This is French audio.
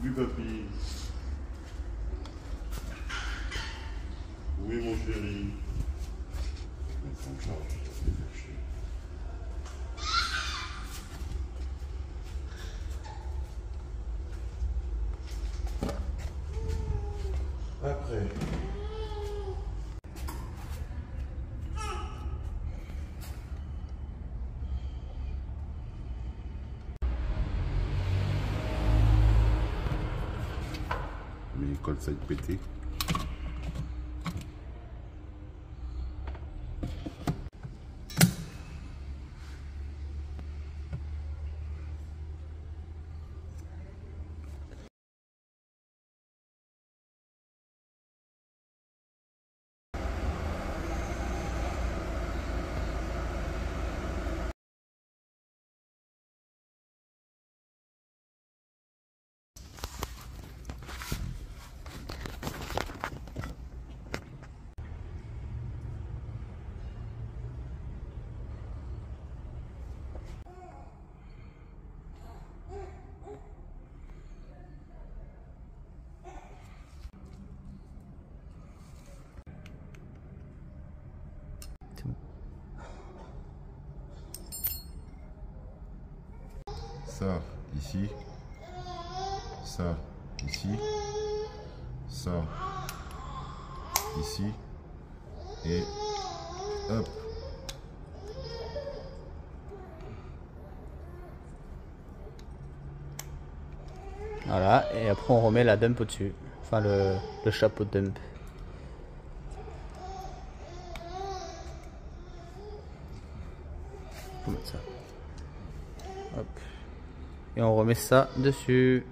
plus, papy. Oui, mon chéri. Après. Ça est pété. Ça ici, ça ici, ça ici et hop. Voilà, et après on remet la dump au-dessus. Enfin le, le chapeau de dump. Ça. Et on remet ça dessus.